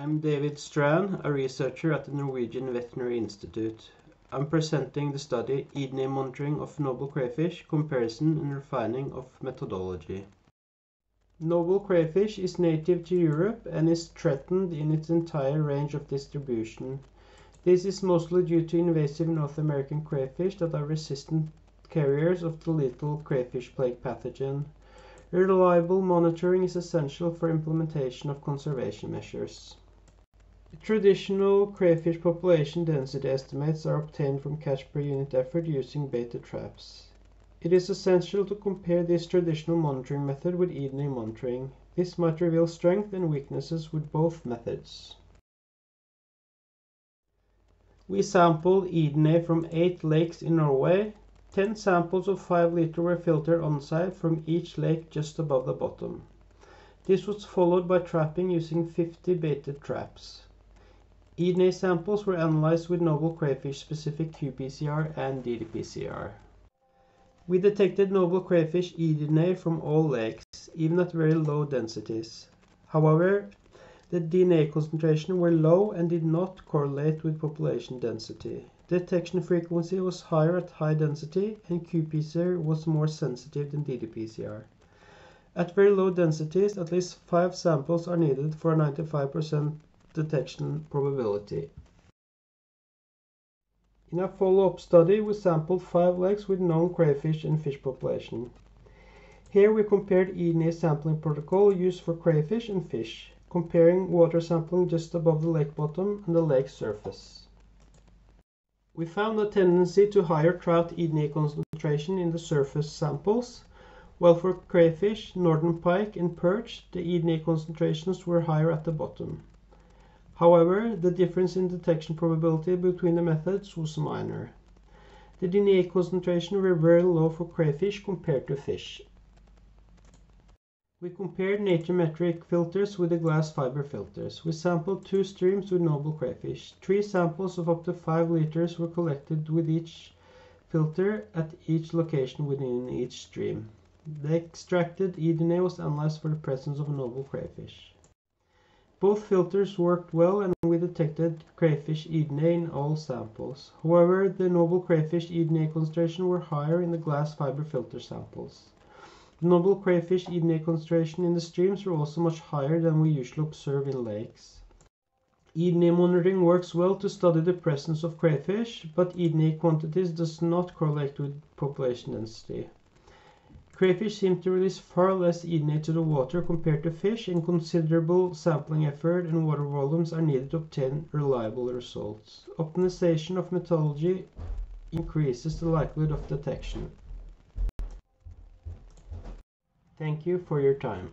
I'm David Strand, a researcher at the Norwegian Veterinary Institute. I'm presenting the study eDNA Monitoring of Noble Crayfish, Comparison and Refining of Methodology. Noble crayfish is native to Europe and is threatened in its entire range of distribution. This is mostly due to invasive North American crayfish that are resistant carriers of the lethal crayfish plague pathogen. Reliable monitoring is essential for implementation of conservation measures. Traditional crayfish population density estimates are obtained from catch per unit effort using baited traps. It is essential to compare this traditional monitoring method with eDNA monitoring. This might reveal strengths and weaknesses with both methods. We sampled eDNA from 8 lakes in Norway. 10 samples of 5 liter were filtered on-site from each lake just above the bottom. This was followed by trapping using 50 baited traps. eDNA samples were analyzed with noble crayfish-specific qPCR and ddPCR. We detected noble crayfish eDNA from all lakes, even at very low densities. However, the DNA concentration were low and did not correlate with population density. Detection frequency was higher at high density, and qPCR was more sensitive than ddPCR. At very low densities, at least five samples are needed for a 95% detection probability. In a follow-up study, we sampled five lakes with known crayfish and fish population. Here we compared eDNA sampling protocol used for crayfish and fish, comparing water sampling just above the lake bottom and the lake surface. We found a tendency to higher trout eDNA concentration in the surface samples, while for crayfish, northern pike and perch, the eDNA concentrations were higher at the bottom. However, the difference in detection probability between the methods was minor. The DNA concentration were very low for crayfish compared to fish. We compared NatureMetrics filters with the glass fiber filters. We sampled two streams with noble crayfish. Three samples of up to 5 liters were collected with each filter at each location within each stream. The extracted eDNA was analyzed for the presence of noble crayfish. Both filters worked well and we detected crayfish eDNA in all samples. However, the noble crayfish eDNA concentration were higher in the glass fiber filter samples. The noble crayfish eDNA concentration in the streams were also much higher than we usually observe in lakes. EDNA monitoring works well to study the presence of crayfish, but EDNA quantities does not correlate with population density. Crayfish seem to release far less eDNA to the water compared to fish, and considerable sampling effort and water volumes are needed to obtain reliable results. Optimization of methodology increases the likelihood of detection. Thank you for your time.